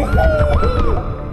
呜 呼